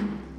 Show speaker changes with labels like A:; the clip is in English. A: time.